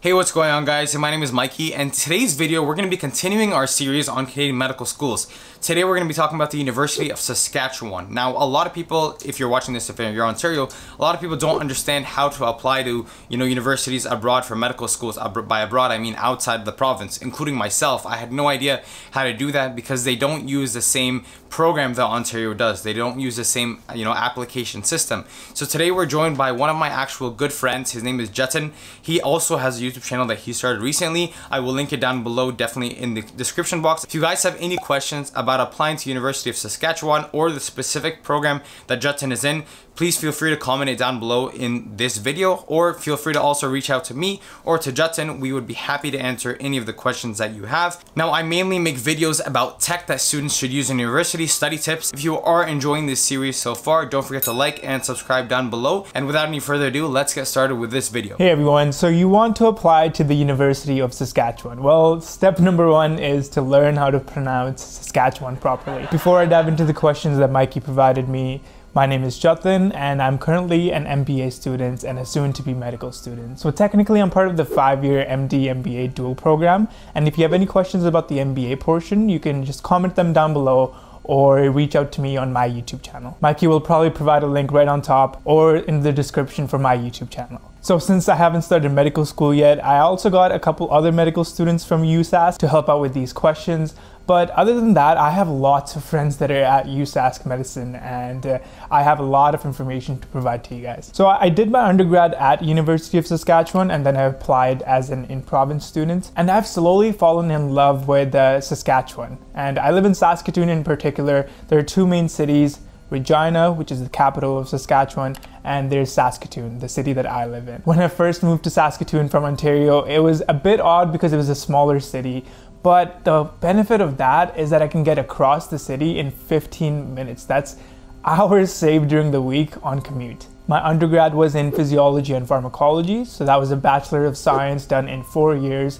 Hey, what's going on guys? My name is Mikey and today's video we're going to be continuing our series on Canadian medical schools. Today we're going to be talking about the University of Saskatchewan. Now, a lot of people, if you're watching this, if you're Ontario, a lot of people don't understand how to apply to, you know, universities abroad for medical schools. By abroad, I mean outside the province, including myself. I had no idea how to do that because they don't use the same program that Ontario does. They don't use the same, you know, application system. So today we're joined by one of my actual good friends. His name is Jatin. He also has YouTube channel that he started recently. I will link it down below, definitely in the description box. If you guys have any questions about applying to University of Saskatchewan or the specific program that Jatin is in, please feel free to comment it down below in this video or feel free to also reach out to me or to Jatin. We would be happy to answer any of the questions that you have. Now, I mainly make videos about tech that students should use in university, study tips. If you are enjoying this series so far, don't forget to like and subscribe down below. And without any further ado, let's get started with this video. Hey everyone, so you want to apply to the University of Saskatchewan. Well, step number one is to learn how to pronounce Saskatchewan properly. Before I dive into the questions that Mikey provided me, my name is Jatin and I'm currently an MBA student and a soon to be medical student. So technically I'm part of the five year MD MBA dual program. And if you have any questions about the MBA portion, you can just comment them down below or reach out to me on my YouTube channel. Mikey will probably provide a link right on top or in the description for my YouTube channel. So since I haven't started medical school yet, I also got a couple other medical students from USask to help out with these questions. But other than that, I have lots of friends that are at USask Medicine and uh, I have a lot of information to provide to you guys. So I did my undergrad at University of Saskatchewan and then I applied as an in-province student. And I've slowly fallen in love with uh, Saskatchewan. And I live in Saskatoon in particular. There are two main cities, Regina, which is the capital of Saskatchewan, and there's Saskatoon, the city that I live in. When I first moved to Saskatoon from Ontario, it was a bit odd because it was a smaller city, but the benefit of that is that I can get across the city in 15 minutes. That's hours saved during the week on commute. My undergrad was in physiology and pharmacology, so that was a Bachelor of Science done in four years.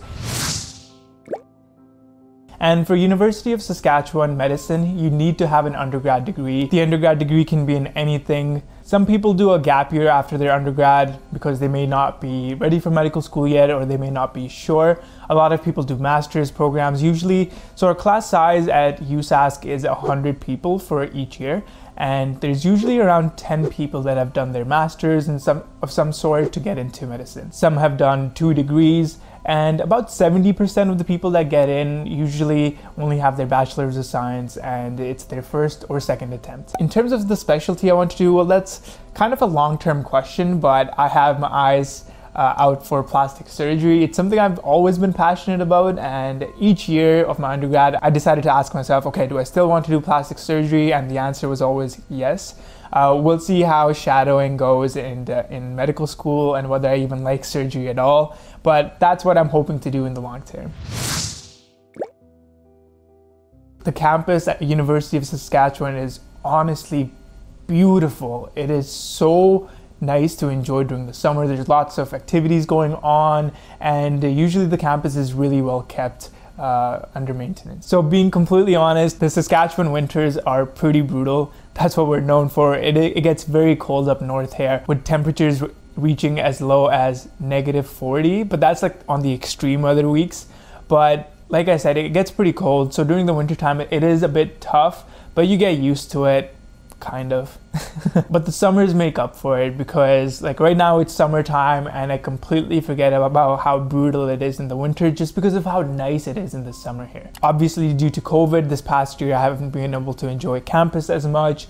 And for University of Saskatchewan Medicine, you need to have an undergrad degree. The undergrad degree can be in anything some people do a gap year after their undergrad because they may not be ready for medical school yet or they may not be sure. A lot of people do master's programs usually. So our class size at USask is 100 people for each year and there's usually around 10 people that have done their masters in some of some sort to get into medicine. Some have done two degrees and about 70% of the people that get in usually only have their bachelor's of science and it's their first or second attempt. In terms of the specialty I want to do, well, that's kind of a long-term question, but I have my eyes uh, out for plastic surgery. It's something I've always been passionate about, and each year of my undergrad, I decided to ask myself, okay, do I still want to do plastic surgery? And the answer was always yes. Uh, we'll see how shadowing goes in, in medical school and whether I even like surgery at all, but that's what I'm hoping to do in the long term. The campus at University of Saskatchewan is honestly beautiful. It is so nice to enjoy during the summer. There's lots of activities going on, and usually the campus is really well kept uh, under maintenance. So, being completely honest, the Saskatchewan winters are pretty brutal. That's what we're known for. It, it gets very cold up north here with temperatures reaching as low as negative 40, but that's like on the extreme weather weeks. But like I said, it gets pretty cold. So during the wintertime, it is a bit tough, but you get used to it kind of. but the summers make up for it because like right now it's summertime and I completely forget about how brutal it is in the winter just because of how nice it is in the summer here. Obviously due to COVID this past year I haven't been able to enjoy campus as much.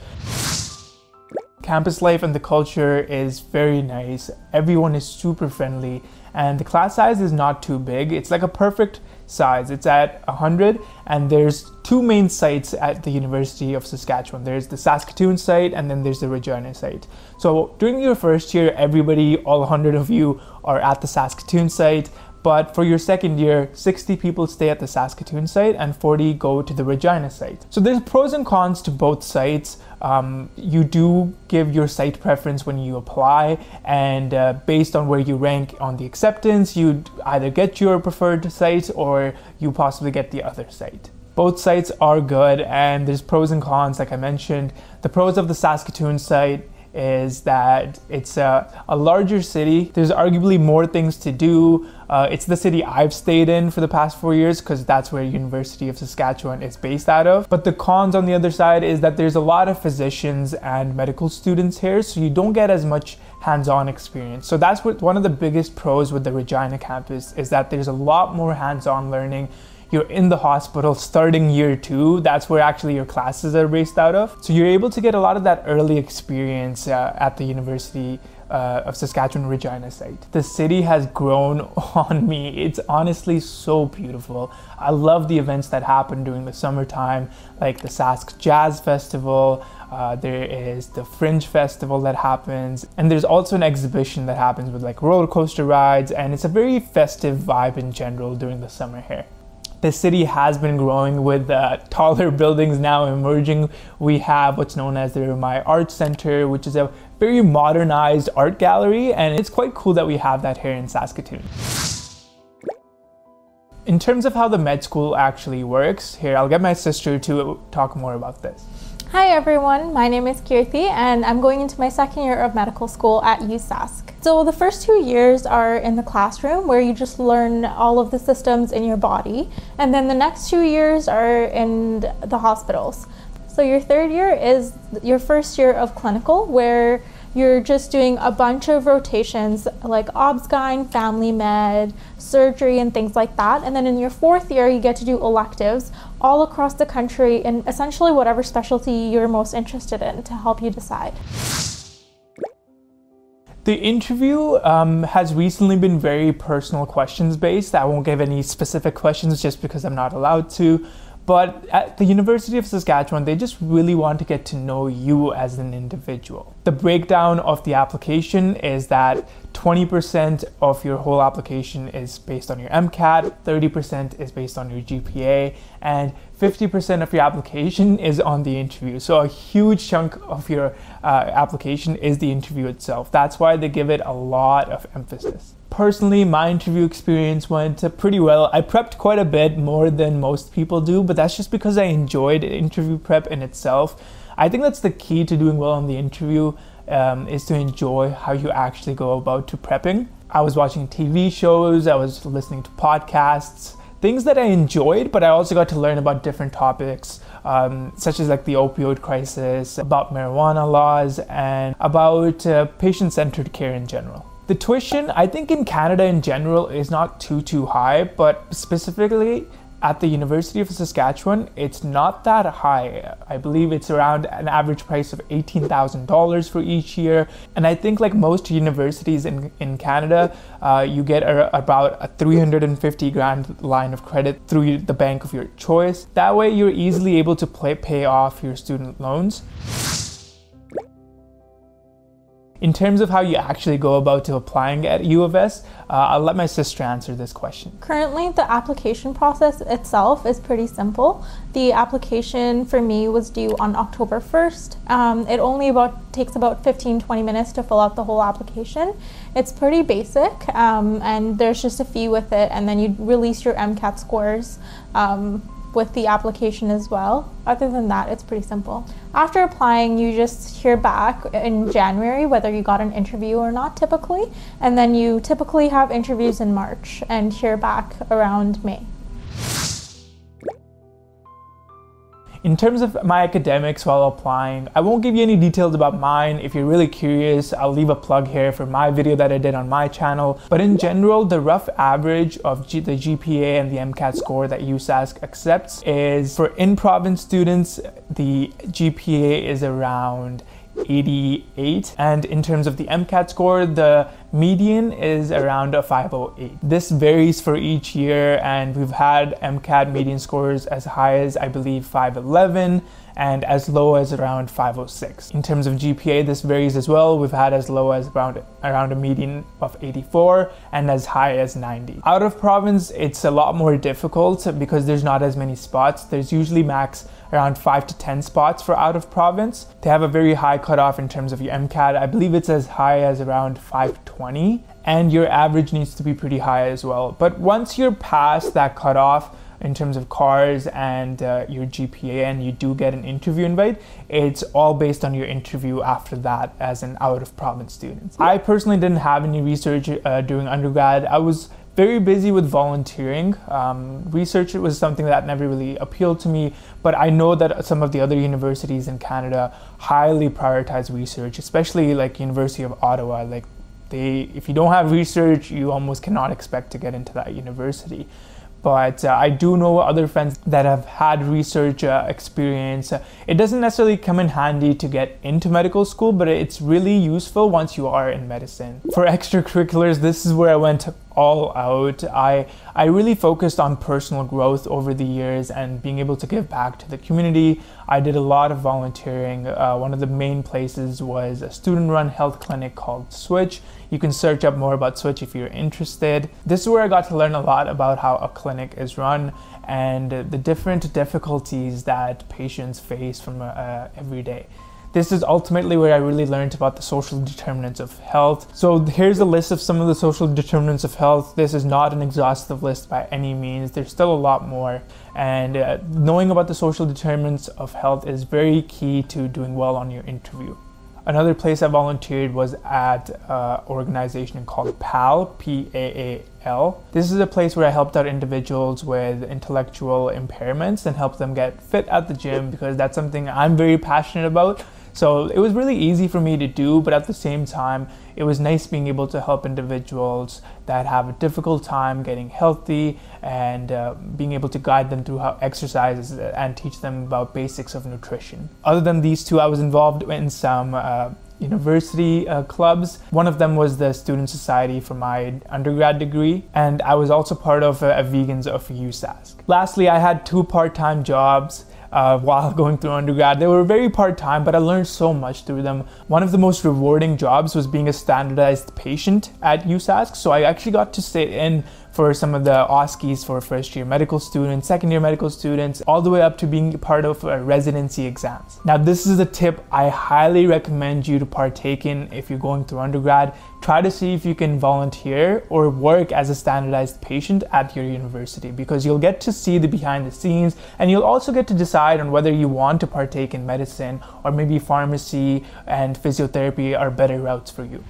Campus life and the culture is very nice. Everyone is super friendly and the class size is not too big. It's like a perfect size. It's at 100 and there's two main sites at the University of Saskatchewan. There's the Saskatoon site and then there's the Regina site. So during your first year, everybody, all 100 of you are at the Saskatoon site. But for your second year, 60 people stay at the Saskatoon site and 40 go to the Regina site. So there's pros and cons to both sites. Um, you do give your site preference when you apply, and uh, based on where you rank on the acceptance, you either get your preferred site or you possibly get the other site. Both sites are good, and there's pros and cons, like I mentioned. The pros of the Saskatoon site is that it's a, a larger city. There's arguably more things to do. Uh, it's the city I've stayed in for the past four years because that's where University of Saskatchewan is based out of. But the cons on the other side is that there's a lot of physicians and medical students here, so you don't get as much hands-on experience. So that's what one of the biggest pros with the Regina campus is that there's a lot more hands-on learning you're in the hospital starting year two. That's where actually your classes are based out of. So you're able to get a lot of that early experience uh, at the University uh, of Saskatchewan Regina site. The city has grown on me. It's honestly so beautiful. I love the events that happen during the summertime, like the Sask Jazz Festival. Uh, there is the Fringe Festival that happens, and there's also an exhibition that happens with like roller coaster rides, and it's a very festive vibe in general during the summer here the city has been growing with uh, taller buildings now emerging. We have what's known as the Remai Art Center, which is a very modernized art gallery, and it's quite cool that we have that here in Saskatoon. In terms of how the med school actually works, here I'll get my sister to talk more about this. Hi everyone, my name is Kirti and I'm going into my second year of medical school at USask. So the first two years are in the classroom where you just learn all of the systems in your body and then the next two years are in the hospitals. So your third year is your first year of clinical where you're just doing a bunch of rotations like obsgyn, family med, surgery, and things like that. And then in your fourth year, you get to do electives all across the country in essentially whatever specialty you're most interested in to help you decide. The interview um, has recently been very personal questions based. I won't give any specific questions just because I'm not allowed to. But at the University of Saskatchewan, they just really want to get to know you as an individual. The breakdown of the application is that 20% of your whole application is based on your MCAT, 30% is based on your GPA, and 50% of your application is on the interview. So a huge chunk of your uh, application is the interview itself. That's why they give it a lot of emphasis personally, my interview experience went pretty well. I prepped quite a bit more than most people do, but that's just because I enjoyed interview prep in itself. I think that's the key to doing well on the interview um, is to enjoy how you actually go about to prepping. I was watching TV shows, I was listening to podcasts, things that I enjoyed, but I also got to learn about different topics, um, such as like the opioid crisis, about marijuana laws, and about uh, patient centered care in general. The tuition, I think in Canada in general, is not too too high, but specifically at the University of Saskatchewan, it's not that high. I believe it's around an average price of $18,000 for each year. And I think, like most universities in, in Canada, uh, you get a, about a 350 grand line of credit through the bank of your choice. That way, you're easily able to play, pay off your student loans. In terms of how you actually go about to applying at U of S, uh, I'll let my sister answer this question. Currently, the application process itself is pretty simple. The application for me was due on October 1st. Um, it only about takes about 15-20 minutes to fill out the whole application. It's pretty basic, um, and there's just a fee with it, and then you release your MCAT scores. Um, with the application as well. Other than that, it's pretty simple. After applying, you just hear back in January whether you got an interview or not typically, and then you typically have interviews in March and hear back around May. In terms of my academics while applying, I won't give you any details about mine. If you're really curious, I'll leave a plug here for my video that I did on my channel. But in general, the rough average of G the GPA and the MCAT score that USask accepts is for in-province students, the GPA is around 88. And in terms of the MCAT score, the median is around a 508. This varies for each year, and we've had MCAT median scores as high as I believe 511 and as low as around 506. In terms of GPA, this varies as well. We've had as low as around, around a median of 84 and as high as 90. Out of province, it's a lot more difficult because there's not as many spots. There's usually max around 5 to 10 spots for out of province. They have a very high cutoff in terms of your MCAT. I believe it's as high as around 520 and your average needs to be pretty high as well. But once you're past that cutoff, in terms of CARS and uh, your GPA, and you do get an interview invite, it's all based on your interview after that as an out of province student. I personally didn't have any research uh, during undergrad. I was very busy with volunteering. Um, research was something that never really appealed to me, but I know that some of the other universities in Canada highly prioritize research, especially like University of Ottawa. Like they, if you don't have research, you almost cannot expect to get into that university but uh, I do know other friends that have had research uh, experience. it doesn't necessarily come in handy to get into medical school, but it's really useful once you are in medicine. For extracurriculars, this is where I went all out. I I really focused on personal growth over the years and being able to give back to the community. I did a lot of volunteering. Uh, one of the main places was a student-run health clinic called Switch. You can search up more about Switch if you're interested. This is where I got to learn a lot about how a clinic is run and the different difficulties that patients face from uh, every day. This is ultimately where I really learned about the social determinants of health. So here's a list of some of the social determinants of health. This is not an exhaustive list by any means. There's still a lot more. And uh, knowing about the social determinants of health is very key to doing well on your interview. Another place I volunteered was at an organization called PAL, P-A-A-L. This is a place where I helped out individuals with intellectual impairments and helped them get fit at the gym because that's something I'm very passionate about. So it was really easy for me to do, but at the same time, it was nice being able to help individuals that have a difficult time getting healthy and uh, being able to guide them through how exercises and teach them about basics of nutrition. Other than these two, I was involved in some uh, university uh, clubs. One of them was the Student Society for my undergrad degree, and I was also part of a, a Vegans of USask. Lastly, I had two part time jobs uh, while going through undergrad. They were very part time, but I learned so much through them. One of the most rewarding jobs was being a standardized patient at USask. So I actually got to sit in for some of the OSCEs for first year medical students, second year medical students, all the way up to being part of uh, residency exams. Now, this is a tip I highly recommend you to partake in if you're going through undergrad. Try to see if you can volunteer or work as a standardized patient at your university because you'll get to see the behind the scenes and you'll also get to decide on whether you want to partake in medicine or maybe pharmacy and physiotherapy are better routes for you.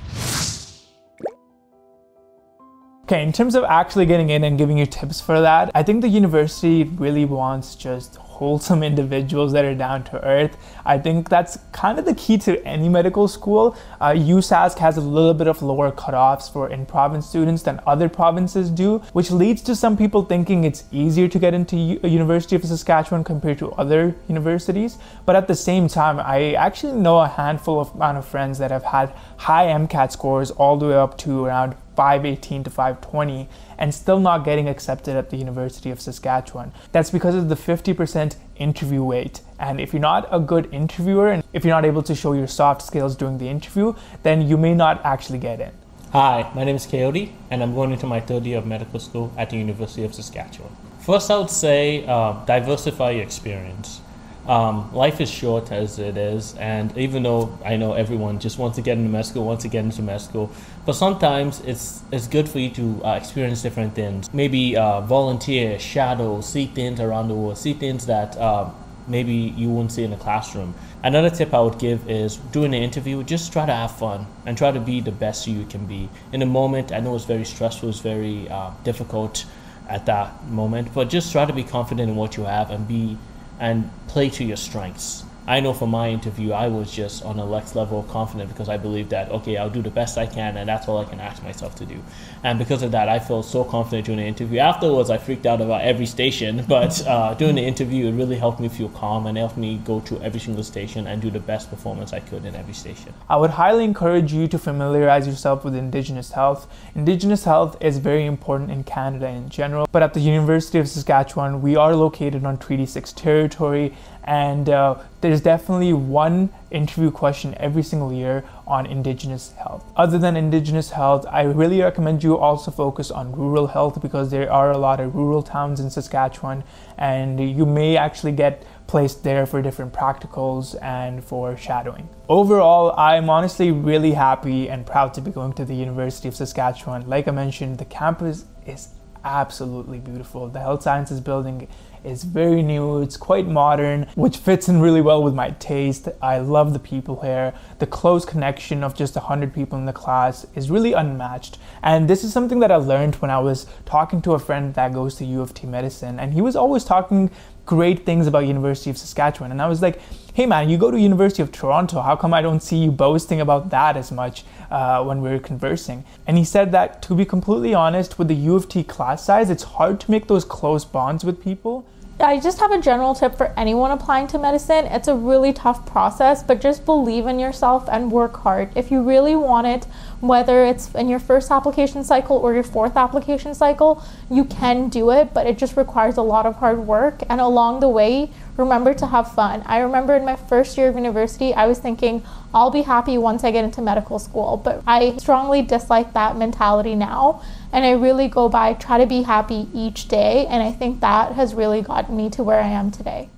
Okay, in terms of actually getting in and giving you tips for that, I think the university really wants just wholesome individuals that are down to earth. I think that's kind of the key to any medical school. Uh, USask has a little bit of lower cutoffs for in province students than other provinces do, which leads to some people thinking it's easier to get into U- University of Saskatchewan compared to other universities. But at the same time, I actually know a handful of amount of friends that have had high MCAT scores all the way up to around 518 to 520 and still not getting accepted at the University of Saskatchewan. That's because of the 50% interview weight. And if you're not a good interviewer and if you're not able to show your soft skills during the interview, then you may not actually get in. Hi, my name is Coyote, and I'm going into my third year of medical school at the University of Saskatchewan. First, I would say uh, diversify your experience. Um, life is short as it is, and even though I know everyone just wants to get into med school, wants to get into med school, but sometimes it's it's good for you to uh, experience different things. Maybe uh, volunteer, shadow, see things around the world, see things that uh, maybe you wouldn't see in the classroom. Another tip I would give is during the interview, just try to have fun and try to be the best you can be. In the moment, I know it's very stressful, it's very uh, difficult at that moment, but just try to be confident in what you have and be and play to your strengths. I know from my interview, I was just on a next level confident because I believe that, okay, I'll do the best I can and that's all I can ask myself to do. And because of that, I felt so confident during the interview. Afterwards, I freaked out about every station, but uh, during the interview, it really helped me feel calm and helped me go to every single station and do the best performance I could in every station. I would highly encourage you to familiarize yourself with Indigenous health. Indigenous health is very important in Canada in general, but at the University of Saskatchewan, we are located on Treaty 6 territory and uh, there's definitely one interview question every single year on Indigenous health. Other than Indigenous health, I really recommend you also focus on rural health because there are a lot of rural towns in Saskatchewan, and you may actually get placed there for different practicals and for shadowing. Overall, I'm honestly really happy and proud to be going to the University of Saskatchewan. Like I mentioned, the campus is absolutely beautiful. The health sciences building is very new, it's quite modern, which fits in really well with my taste. I love the people here. The close connection of just 100 people in the class is really unmatched. And this is something that I learned when I was talking to a friend that goes to U of T medicine, and he was always talking great things about University of Saskatchewan. And I was like, hey man, you go to University of Toronto. How come I don't see you boasting about that as much uh, when we are conversing? And he said that to be completely honest, with the U of T class size, it's hard to make those close bonds with people. I just have a general tip for anyone applying to medicine. It's a really tough process, but just believe in yourself and work hard. If you really want it, whether it's in your first application cycle or your fourth application cycle, you can do it, but it just requires a lot of hard work. And along the way, remember to have fun. I remember in my first year of university, I was thinking, I'll be happy once I get into medical school, but I strongly dislike that mentality now. And I really go by try to be happy each day. And I think that has really gotten me to where I am today.